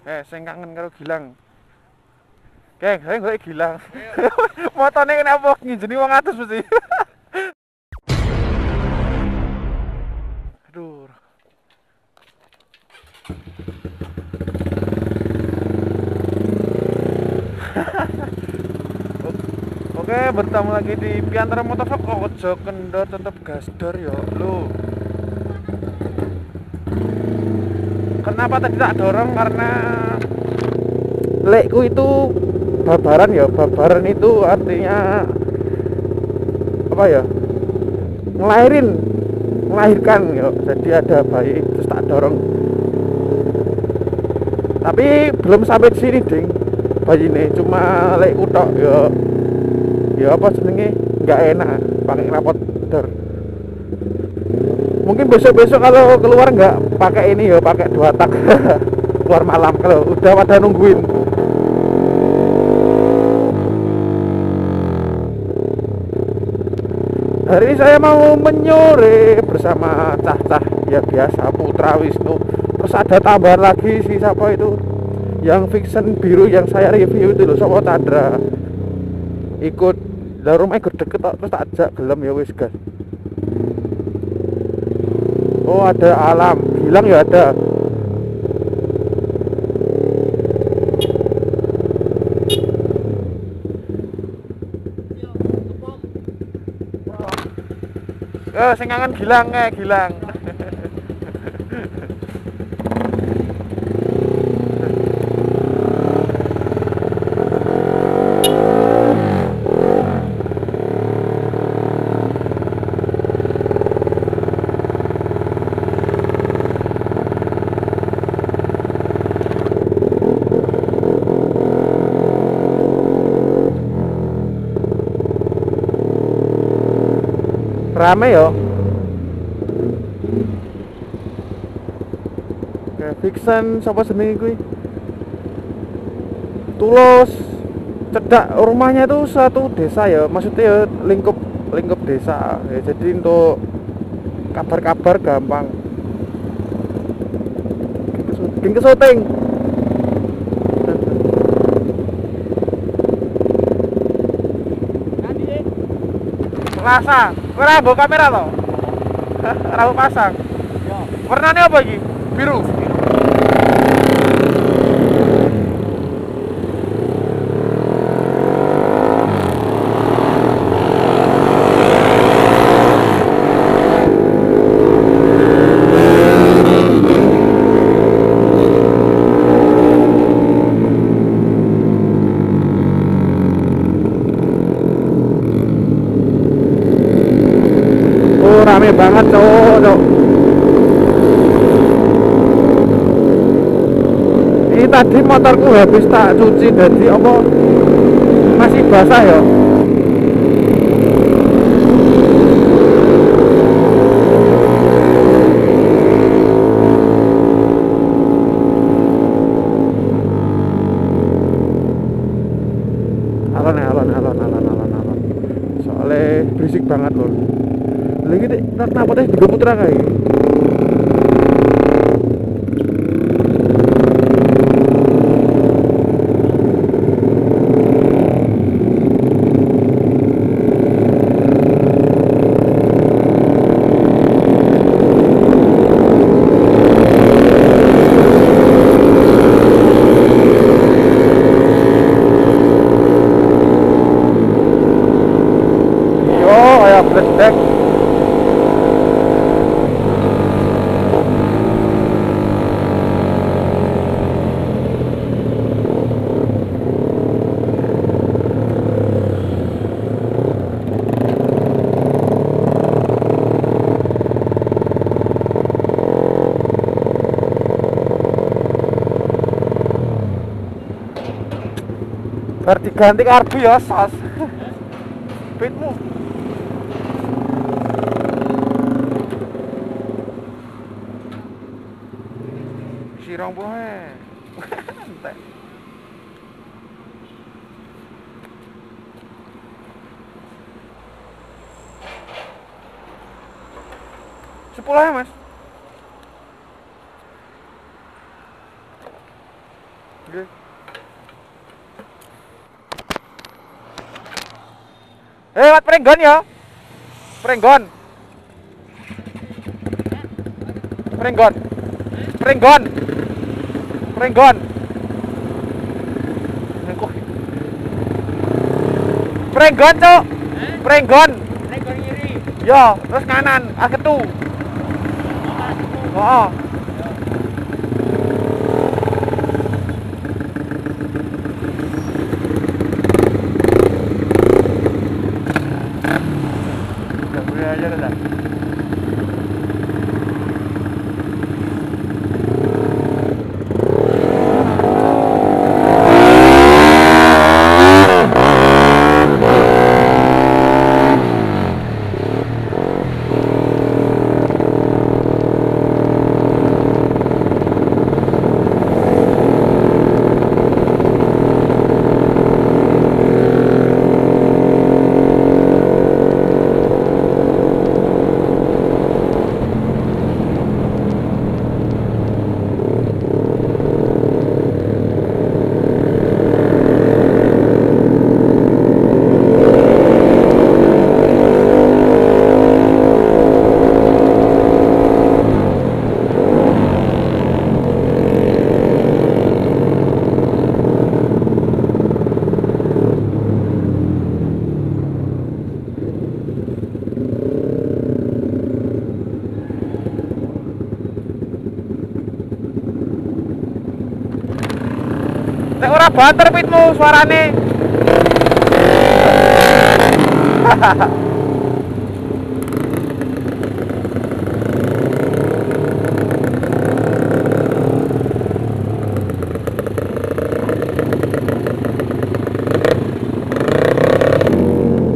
Eh, sing kangen karo Gilang. Geng, saya golek Gilang. Motone kenapa nginjeni wong atus mesti. Aduh. Oke, bertemu lagi di Piantara Motovlog. Oh, ojo kendor tetep gasdor ya, lu. Kenapa tadi tak dorong? Karena lekku itu babaran ya. Babaran itu artinya apa ya? Ngelahirin, melahirkan ya. Jadi ada bayi terus tak dorong. Tapi belum sampai di sini, Ding. Bayi ini cuma lekku tok ya. Ya apa jenenge? nggak enak pakai rapot mungkin besok-besok kalau keluar nggak pakai ini ya pakai dua tak. Keluar malam kalau udah pada nungguin. Hari ini saya mau menyore bersama cah-cah ya biasa Putra Wisnu. Terus ada tambahan lagi si siapa itu? Yang fiction biru yang saya review itu loh sama Tadra ikut lah rumah ikut deket terus tak ajak gelem ya wis gas Oh ada alam, bilang ya ada. Eh, sing kangen Gilang eh, Gilang. Rame yo. Kayak Vixen siapa jenenge kuwi? Tulus cedak rumahnya itu satu desa ya maksudnya ya lingkup lingkup desa ya jadi untuk kabar-kabar gampang. King ke Selasa, ora mbok kamera to? Ora pasang. Warnanya apa iki? Biru. Oh, rame banget cowok, cowok. Ini tadi motorku habis tak cuci jadi apa masih basah ya. Alon ya, alon, alon, alon, alon, alon. Soalnya berisik banget loh. Lagi deh, kenapa teh juga putra kayak? Yo, kayak bledek. Bar diganti karbu ya, sos. Pitmu. Sirong poe. Entek. Sepuluh ya mas? Eh, wat prenggon ya? Prenggon. Prenggon. Prenggon. Prenggon. Prenggon, Cuk. Prenggon. Prenggon kiri. Yo, terus kanan, aketu. Oh. aja Banter pitmu suarane.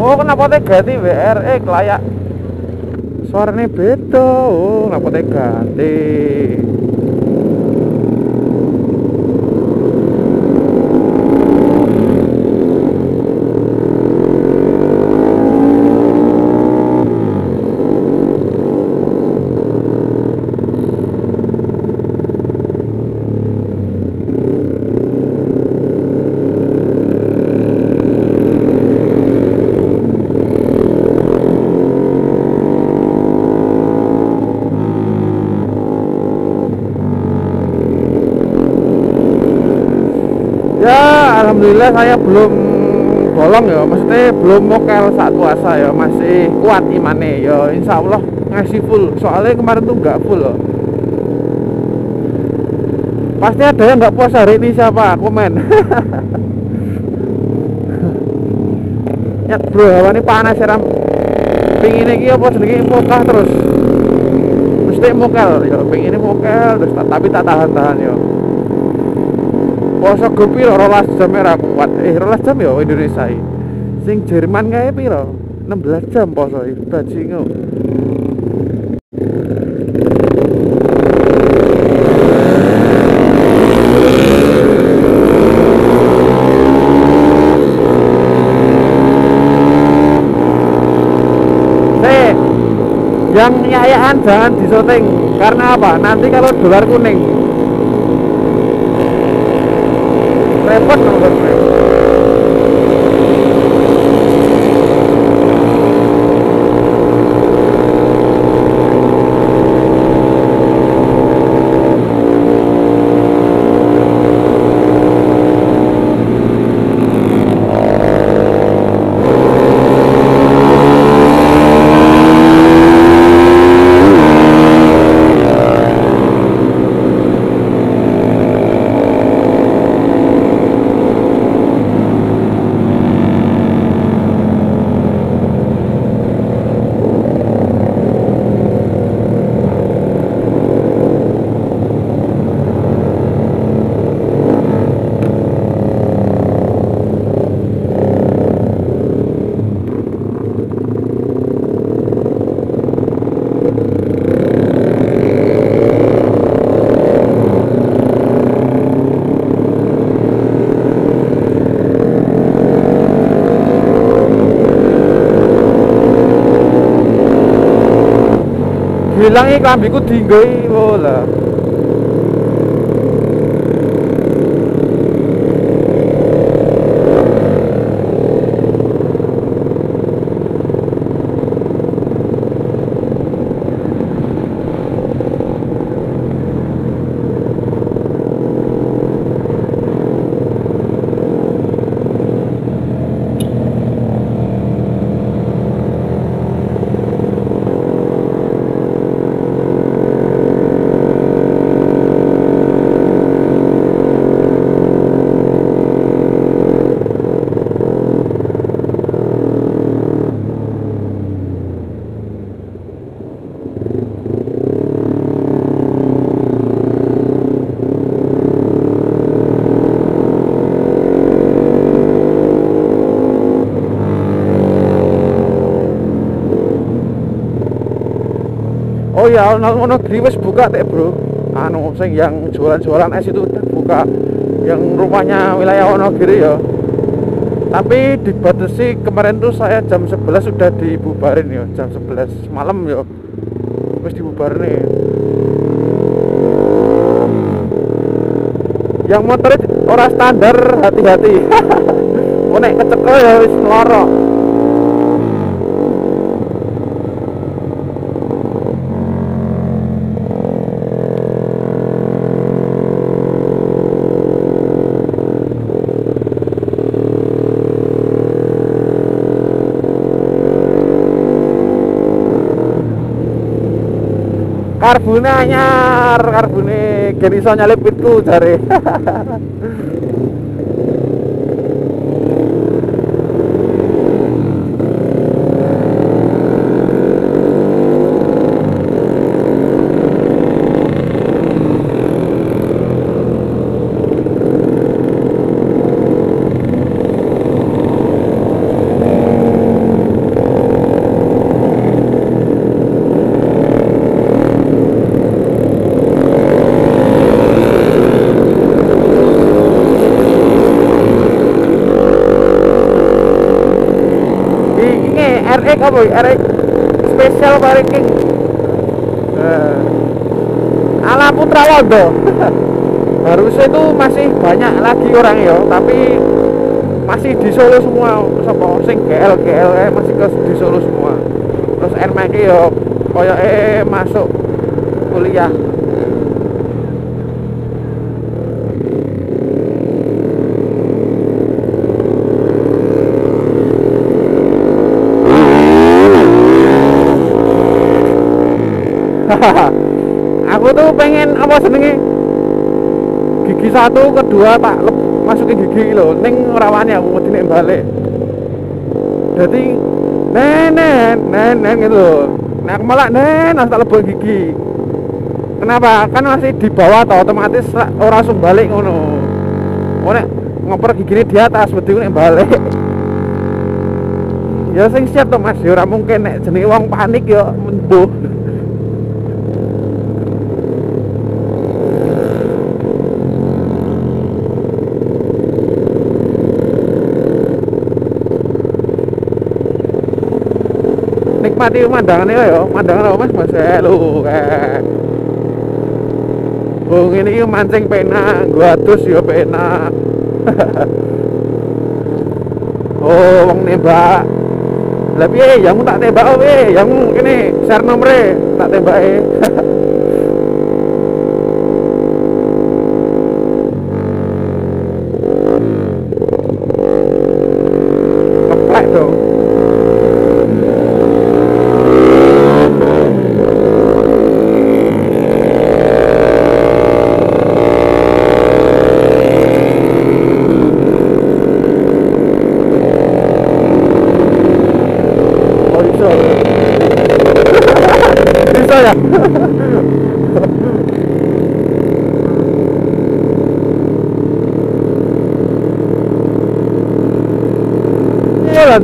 Oh, kenapa teh ganti WR eh layak suaranya beda. Oh, kenapa teh ganti? Alhamdulillah saya belum bolong ya maksudnya belum mokel saat puasa ya masih kuat imannya ya. Insya Allah ngasih full. Soalnya kemarin tuh nggak full loh. Pasti ada yang nggak puasa hari ini siapa? Komen. Ya bro ini panas ya ram ini apa sedikit mokah terus. Mesti mokel ya. Pingin ini mokel terus tapi tak tahan-tahan ya poso gue piro rolas jam ya kuat. Eh rolas jam ya Indonesia sing Jerman kayak piro 16 jam poso bajingo Eh, yang nyayaan jangan disoting. Karena apa? Nanti kalau dolar kuning ಕೊಟ್ಟು bilang iki klambiku dinggo iki oh lah Wonogiri wis buka teh bro. Anu sing yang jualan-jualan es itu udah buka. Yang rumahnya wilayah Wonogiri ya. Tapi dibatasi kemarin tuh saya jam 11 sudah dibubarin ya. Jam 11 malam ya. Wis dibubarin nih yang motor orang standar hati-hati. Oh nek kecekel ya wis lorok karbune anyar karbune gen iso nyalip pitku jare ini RX apa? RX spesial parking Eh, ala Putra Londo. Harusnya itu masih banyak lagi orang ya tapi masih di Solo semua. Sapa? Sing GL GL eh, masih ke di Solo semua. Terus NMAX ya koyo eh masuk kuliah apa senenge gigi satu kedua tak lep, masukin gigi lo ning rawannya aku nek balik. Jadi nenen nenen gitu. Loh. nah aku malah nen tak lebih gigi. Kenapa? Kan masih di bawah toh otomatis ra- ora langsung balik ngono. Oh nek ngoper gigi di atas berarti nek balik. Ya sing siap tuh mas. Ya ora mungkin nek jenenge panik ya mbuh nikmati pemandangannya ya pemandangan apa mas mas eh, lu kayak Bung ini mancing pena, gua terus ya pena. oh, wong nembak. Lah piye, yang tak tembak oh piye? Yang kene share nomere tak tembake.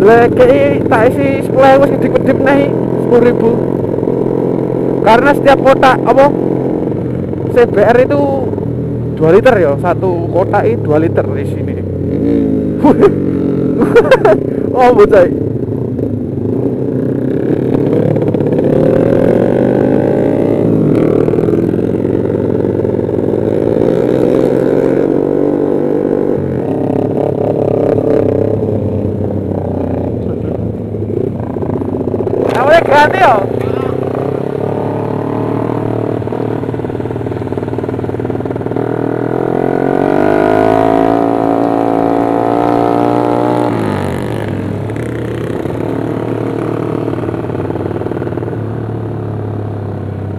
Dua kayak tak isi sepuluh ribu sedikit kedip naik sepuluh ribu. Karena setiap kotak apa CBR itu 2 liter ya, satu kotak itu 2 liter di sini. oh, bocah. Ganti ya?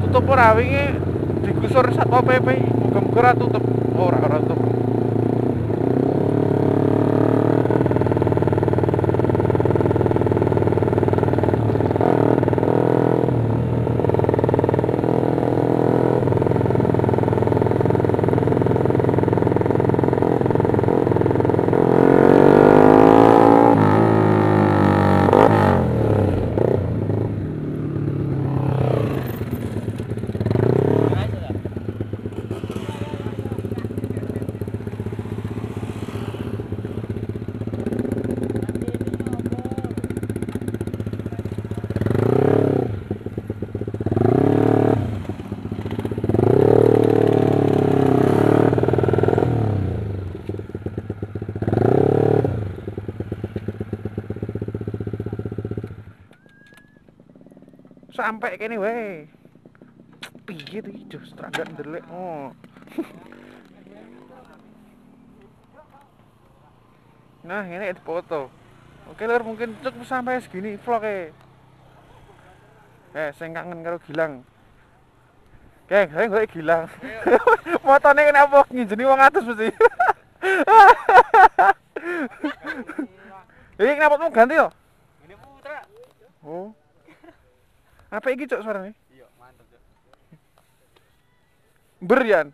Tutup ora wingi digusur Satpol PP, muga-muga tutup. Sampai kene wae piye iki jos strandak ndelik oh. Nah ini ada foto oke lur mungkin cukup sampai segini vlog eh saya kangen karo Gilang. Geng, saya nggak Gilang. Motornya kenapa nginjeni wong atas mesti. Ini kenapa mau ganti yo? Ini putra. oh apa iki cok suaranya Iya, mantap, Cuk. berian.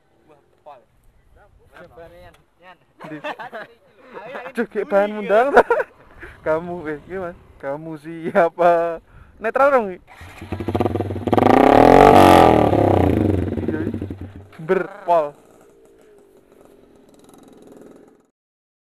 Aduh, kayak bahan mundang Kamu, eh, gimana? Kamu siapa? Netral dong. Iya, berpol.